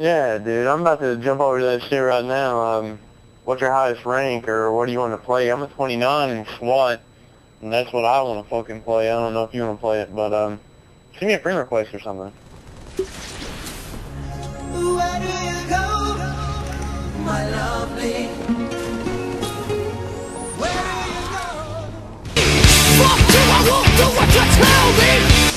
Yeah, dude, I'm about to jump over to that shit right now. Um, what's your highest rank, or what do you want to play? I'm a 29 in SWAT, and that's what I want to fucking play. I don't know if you want to play it, but um, send me a friend request or something. Where do you go, my lovely? Where do you go? Fuck you, I won't do what you tell me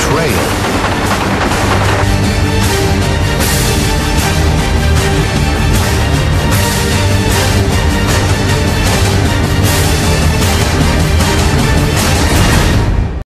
betrayal.